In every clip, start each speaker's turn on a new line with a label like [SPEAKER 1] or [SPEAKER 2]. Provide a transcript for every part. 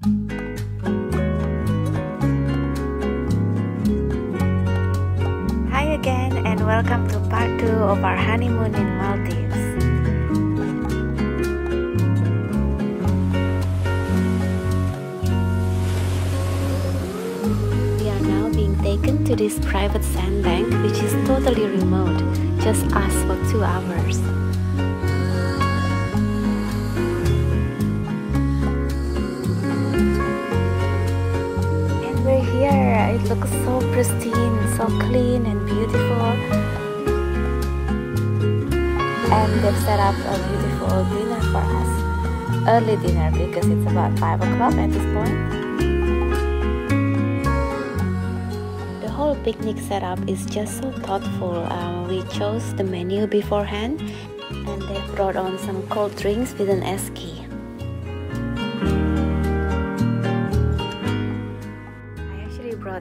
[SPEAKER 1] Hi again and welcome to part 2 of our honeymoon in Maldives. We are now being taken to this private sandbank which is totally remote, just us for 2 hours. It looks so pristine, so clean and beautiful. And they've set up a beautiful dinner for us. Early dinner because it's about 5 o'clock at this point. The whole picnic setup is just so thoughtful. Uh, we chose the menu beforehand and they brought on some cold drinks with an esky.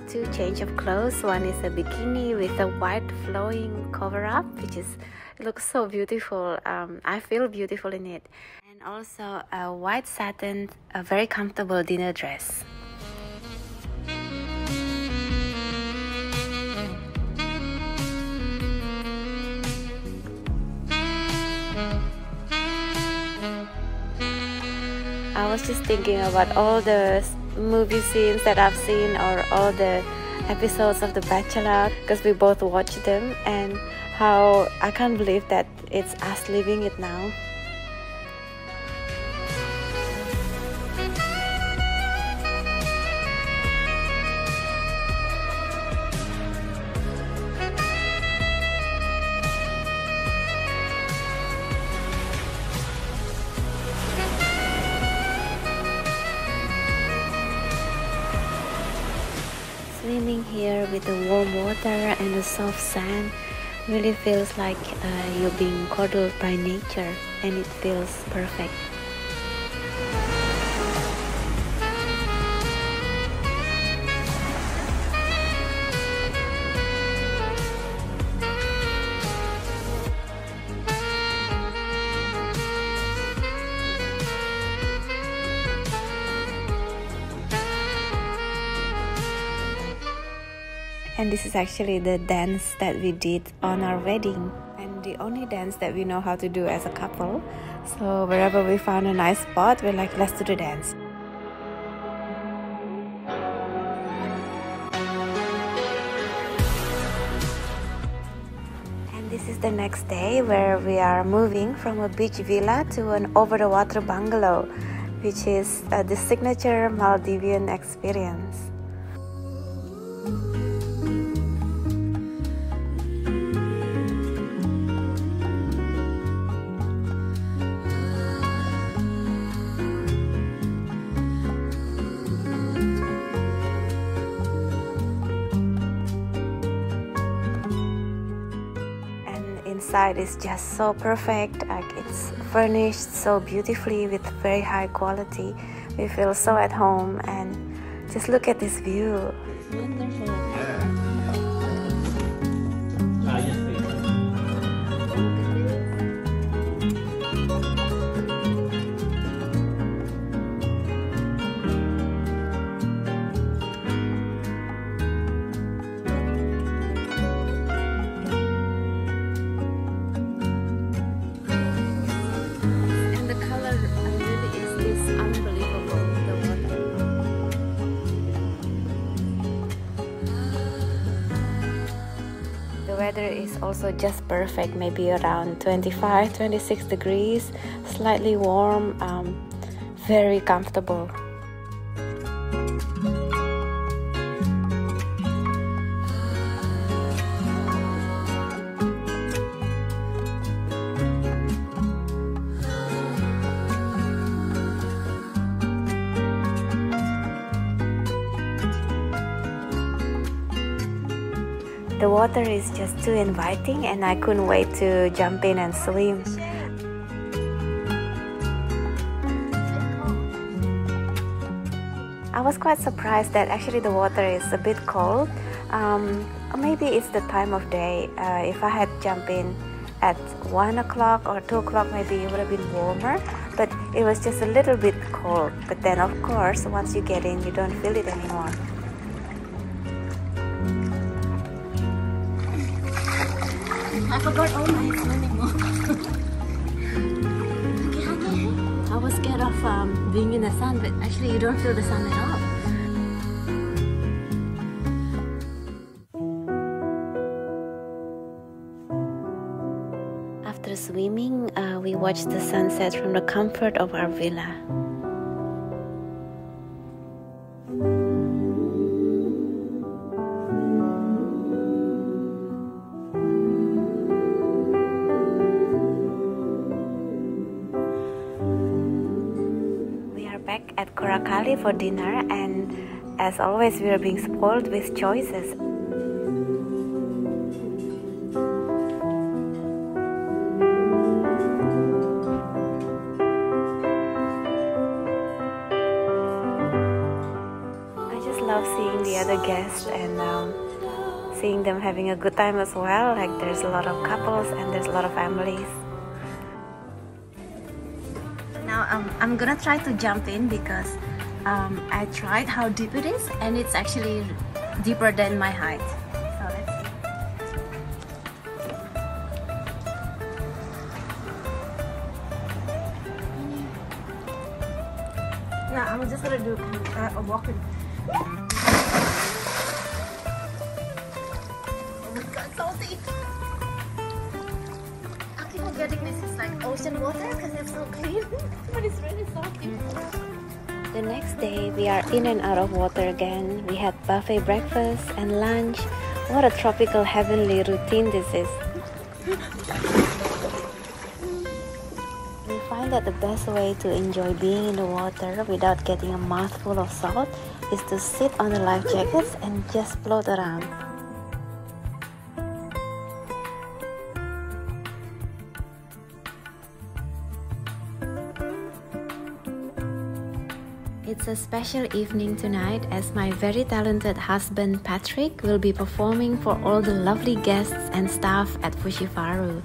[SPEAKER 1] Two change of clothes. One is a bikini with a white flowing cover up, which is looks so beautiful. Um, I feel beautiful in it, and also a white satin, a very comfortable dinner dress. I was just thinking about all the movie scenes that I've seen or all the episodes of The Bachelor because we both watched them and how I can't believe that it's us living it now. With the warm water and the soft sand really feels like uh, you're being cuddled by nature and it feels perfect. And this is actually the dance that we did on our wedding. And the only dance that we know how to do as a couple. So wherever we found a nice spot we're like let's do the dance. And this is the next day where we are moving from a beach villa to an over the water bungalow which is uh, the signature Maldivian experience inside is just so perfect like it's furnished so beautifully with very high quality. We feel so at home and just look at this view is also just perfect maybe around 25 26 degrees slightly warm um, very comfortable The water is just too inviting and I couldn't wait to jump in and swim. I was quite surprised that actually the water is a bit cold. Um, maybe it's the time of day. Uh, if I had jumped in at 1 o'clock or 2 o'clock, maybe it would have been warmer. But it was just a little bit cold. But then, of course, once you get in, you don't feel it anymore.
[SPEAKER 2] I forgot all my swimming
[SPEAKER 1] I was scared of um, being in the sun, but actually you don't feel the sun at all. After swimming, uh, we watched the sunset from the comfort of our villa. For dinner, and as always, we are being spoiled with choices. I just love seeing the other guests and um, seeing them having a good time as well. Like there's a lot of couples and there's a lot of families. Now um, I'm gonna try to jump in because um, I tried how deep it is and it's actually deeper than my height. So let's see.
[SPEAKER 2] I'm just gonna do uh, a walk in. Oh my god, salty! I keep forgetting this is like ocean water because it's so clean, but it's really salty.
[SPEAKER 1] The next day, we are in and out of water again. We had buffet breakfast and lunch. What a tropical heavenly routine this is. We find that the best way to enjoy being in the water without getting a mouthful of salt is to sit on the life jackets and just float around. It's a special evening tonight as my very talented husband Patrick will be performing for all the lovely guests and staff at Fushifaru.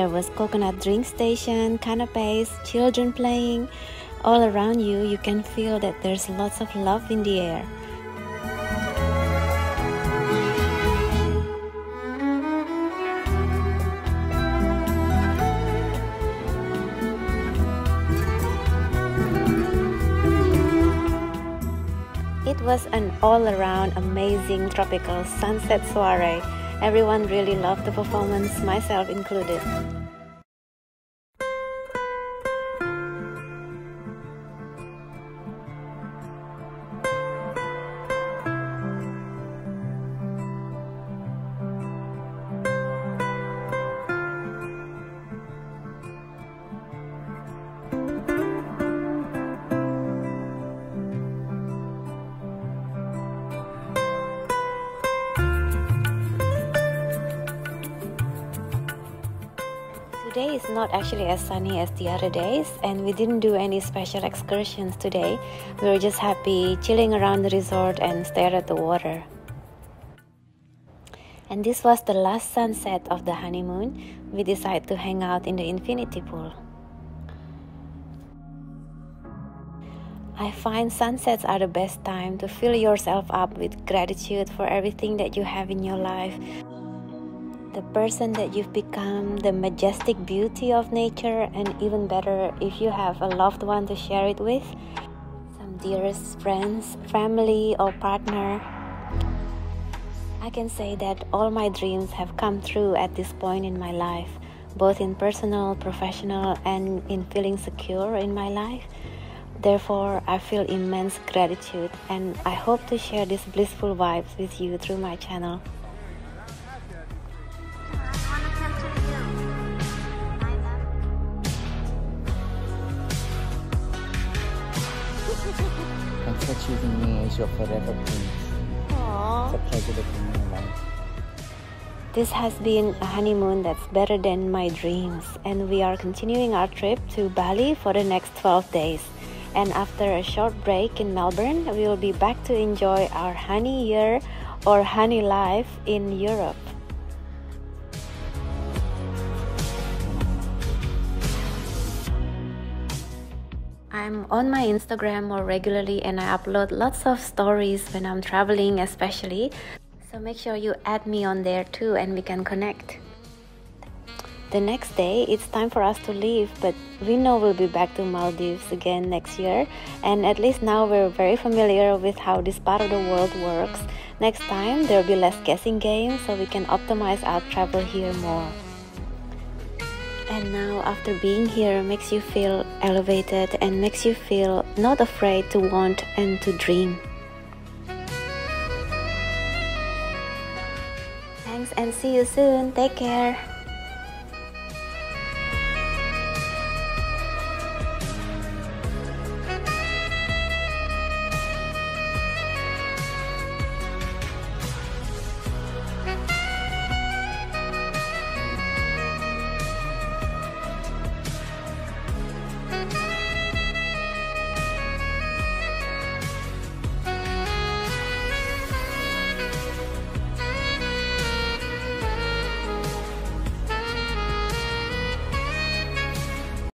[SPEAKER 1] There was coconut drink station, canapes, children playing. All around you, you can feel that there's lots of love in the air. It was an all around amazing tropical sunset soiree. Everyone really loved the performance, myself included. Today is not actually as sunny as the other days, and we didn't do any special excursions today. We were just happy chilling around the resort and stare at the water. And this was the last sunset of the honeymoon. We decided to hang out in the infinity pool. I find sunsets are the best time to fill yourself up with gratitude for everything that you have in your life the person that you've become, the majestic beauty of nature, and even better if you have a loved one to share it with, some dearest friends, family, or partner. I can say that all my dreams have come true at this point in my life, both in personal, professional, and in feeling secure in my life. Therefore, I feel immense gratitude and I hope to share these blissful vibes with you through my channel.
[SPEAKER 3] Choosing me as your forever prince.
[SPEAKER 1] Aww. all. This has been a honeymoon that's better than my dreams, and we are continuing our trip to Bali for the next 12 days. And after a short break in Melbourne, we will be back to enjoy our honey year or honey life in Europe. I'm on my Instagram more regularly and I upload lots of stories when I'm traveling, especially. So make sure you add me on there too and we can connect. The next day, it's time for us to leave, but we know we'll be back to Maldives again next year, and at least now we're very familiar with how this part of the world works. Next time, there'll be less guessing games so we can optimize our travel here more. And now, after being here, makes you feel elevated and makes you feel not afraid to want and to dream. Thanks and see you soon. Take care.